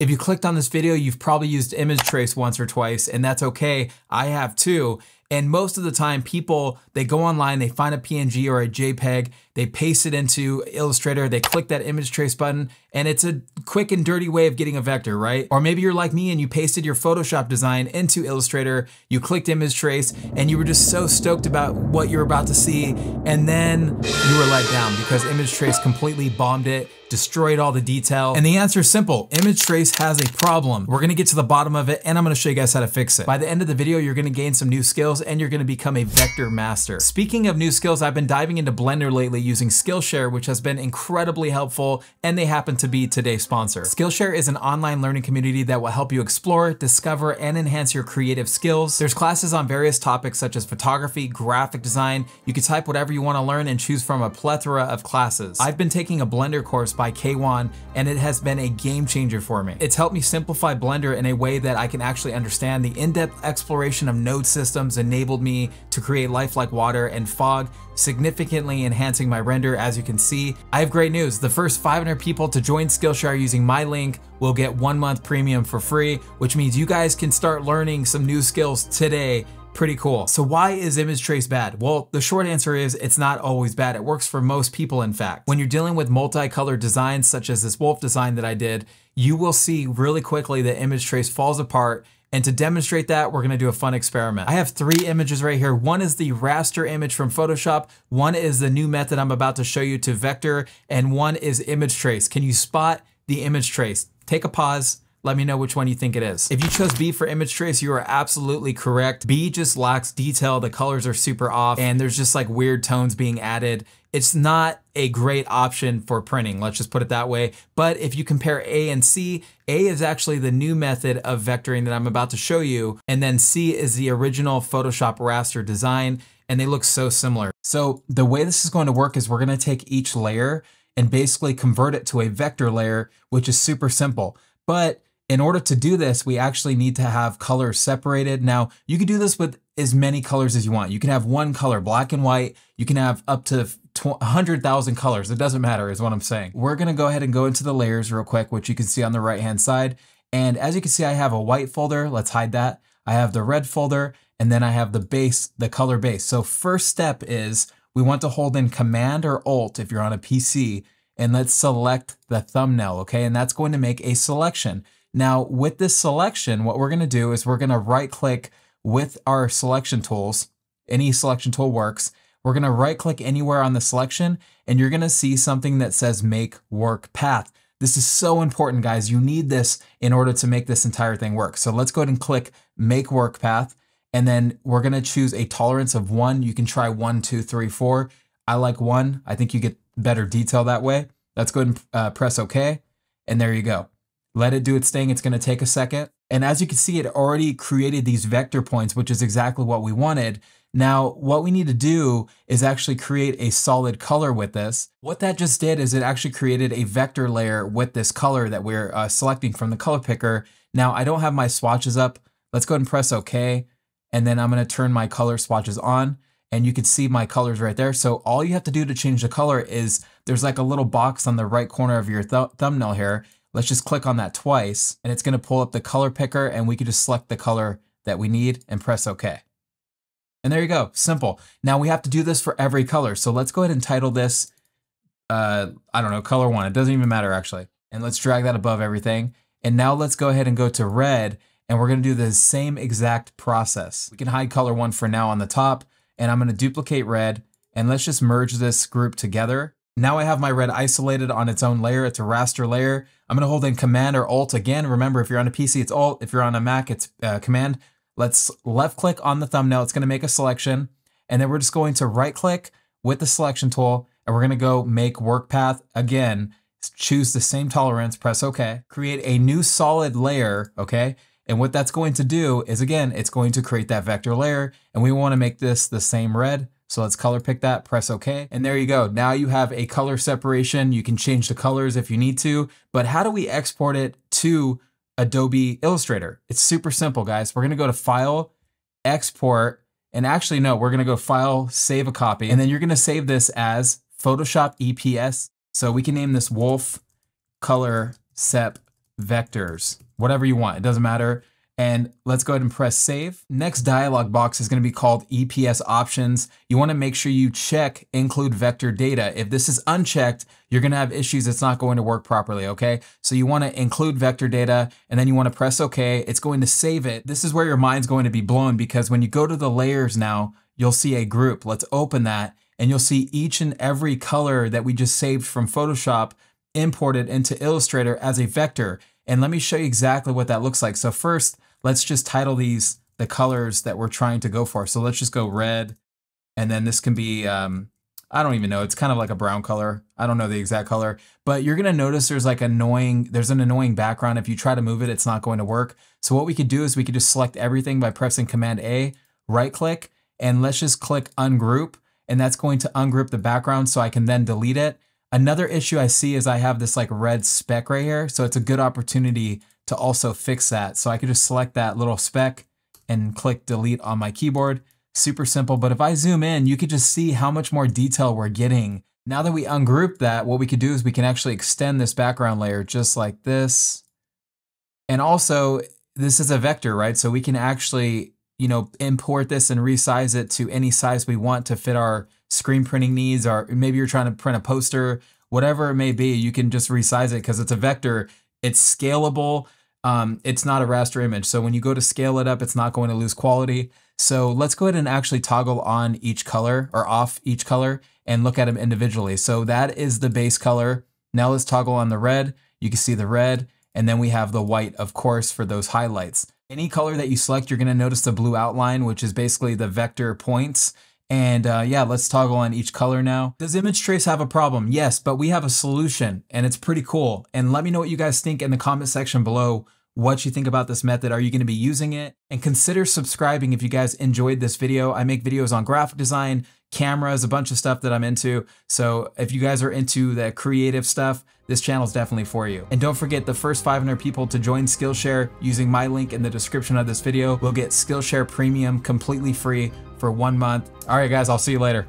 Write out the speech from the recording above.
If you clicked on this video, you've probably used image trace once or twice, and that's okay. I have too. And most of the time, people, they go online, they find a PNG or a JPEG, they paste it into Illustrator, they click that image trace button, and it's a quick and dirty way of getting a vector, right? Or maybe you're like me and you pasted your Photoshop design into Illustrator, you clicked image trace, and you were just so stoked about what you're about to see, and then you were let down because image trace completely bombed it, destroyed all the detail. And the answer is simple, image trace has a problem. We're gonna get to the bottom of it, and I'm gonna show you guys how to fix it. By the end of the video, you're gonna gain some new skills and you're gonna become a vector master. Speaking of new skills, I've been diving into Blender lately using Skillshare, which has been incredibly helpful, and they happen to be today's sponsor. Skillshare is an online learning community that will help you explore, discover, and enhance your creative skills. There's classes on various topics such as photography, graphic design. You can type whatever you wanna learn and choose from a plethora of classes. I've been taking a Blender course by K1, and it has been a game changer for me. It's helped me simplify Blender in a way that I can actually understand the in-depth exploration of node systems enabled me to create Life Like Water and Fog, significantly enhancing my render as you can see. I have great news. The first 500 people to join Skillshare using my link will get one month premium for free, which means you guys can start learning some new skills today pretty cool. So why is image trace bad? Well, the short answer is it's not always bad. It works for most people, in fact. When you're dealing with multicolored designs, such as this wolf design that I did, you will see really quickly that image trace falls apart and to demonstrate that, we're gonna do a fun experiment. I have three images right here. One is the raster image from Photoshop, one is the new method I'm about to show you to vector, and one is image trace. Can you spot the image trace? Take a pause, let me know which one you think it is. If you chose B for image trace, you are absolutely correct. B just lacks detail, the colors are super off, and there's just like weird tones being added it's not a great option for printing, let's just put it that way. But if you compare A and C, A is actually the new method of vectoring that I'm about to show you, and then C is the original Photoshop raster design, and they look so similar. So the way this is going to work is we're gonna take each layer and basically convert it to a vector layer, which is super simple. But in order to do this, we actually need to have colors separated. Now, you can do this with as many colors as you want. You can have one color, black and white. You can have up to 100,000 colors. It doesn't matter is what I'm saying. We're gonna go ahead and go into the layers real quick, which you can see on the right hand side. And as you can see, I have a white folder. Let's hide that. I have the red folder, and then I have the base, the color base. So first step is we want to hold in Command or Alt if you're on a PC, and let's select the thumbnail, okay? And that's going to make a selection. Now with this selection, what we're gonna do is we're gonna right click with our selection tools. Any selection tool works we're gonna right click anywhere on the selection and you're gonna see something that says make work path. This is so important guys. You need this in order to make this entire thing work. So let's go ahead and click make work path. And then we're gonna choose a tolerance of one. You can try one, two, three, four. I like one. I think you get better detail that way. Let's go ahead and uh, press okay. And there you go. Let it do its thing. It's gonna take a second. And as you can see, it already created these vector points, which is exactly what we wanted. Now, what we need to do is actually create a solid color with this. What that just did is it actually created a vector layer with this color that we're uh, selecting from the color picker. Now, I don't have my swatches up. Let's go ahead and press OK. And then I'm going to turn my color swatches on and you can see my colors right there. So all you have to do to change the color is there's like a little box on the right corner of your th thumbnail here. Let's just click on that twice and it's going to pull up the color picker and we can just select the color that we need and press OK. And there you go, simple. Now we have to do this for every color. So let's go ahead and title this, uh, I don't know, color one. It doesn't even matter actually. And let's drag that above everything. And now let's go ahead and go to red and we're gonna do the same exact process. We can hide color one for now on the top and I'm gonna duplicate red and let's just merge this group together. Now I have my red isolated on its own layer. It's a raster layer. I'm gonna hold in Command or Alt again. Remember, if you're on a PC, it's Alt. If you're on a Mac, it's uh, Command. Let's left click on the thumbnail. It's going to make a selection. And then we're just going to right click with the selection tool and we're going to go make work path again. Choose the same tolerance, press OK. Create a new solid layer, okay? And what that's going to do is again, it's going to create that vector layer and we want to make this the same red. So let's color pick that, press OK. And there you go. Now you have a color separation. You can change the colors if you need to, but how do we export it to Adobe Illustrator. It's super simple, guys. We're gonna go to File, Export, and actually, no, we're gonna go File, Save a Copy, and then you're gonna save this as Photoshop EPS. So we can name this Wolf Color Sep vectors, whatever you want. It doesn't matter. And let's go ahead and press save. Next dialog box is going to be called EPS options. You want to make sure you check include vector data. If this is unchecked, you're going to have issues. It's not going to work properly. Okay. So you want to include vector data and then you want to press OK. It's going to save it. This is where your mind's going to be blown because when you go to the layers now, you'll see a group. Let's open that and you'll see each and every color that we just saved from Photoshop imported into Illustrator as a vector. And let me show you exactly what that looks like. So first, let's just title these the colors that we're trying to go for. So let's just go red. And then this can be, um, I don't even know. It's kind of like a brown color. I don't know the exact color, but you're going to notice there's like annoying, there's an annoying background. If you try to move it, it's not going to work. So what we could do is we could just select everything by pressing command A, right click, and let's just click ungroup. And that's going to ungroup the background so I can then delete it. Another issue I see is I have this like red speck right here. So it's a good opportunity to also fix that. So I could just select that little speck and click delete on my keyboard. Super simple, but if I zoom in, you could just see how much more detail we're getting. Now that we ungroup that, what we could do is we can actually extend this background layer just like this. And also, this is a vector, right? So we can actually, you know, import this and resize it to any size we want to fit our screen printing needs, or maybe you're trying to print a poster, whatever it may be, you can just resize it because it's a vector. It's scalable. Um, it's not a raster image. So when you go to scale it up, it's not going to lose quality. So let's go ahead and actually toggle on each color or off each color and look at them individually. So that is the base color. Now let's toggle on the red. You can see the red and then we have the white, of course, for those highlights. Any color that you select, you're gonna notice the blue outline, which is basically the vector points. And uh, yeah, let's toggle on each color now. Does Image Trace have a problem? Yes, but we have a solution and it's pretty cool. And let me know what you guys think in the comment section below what you think about this method. Are you going to be using it? And consider subscribing if you guys enjoyed this video. I make videos on graphic design, cameras, a bunch of stuff that I'm into. So if you guys are into the creative stuff, this channel is definitely for you. And don't forget the first 500 people to join Skillshare using my link in the description of this video will get Skillshare Premium completely free for one month. All right, guys, I'll see you later.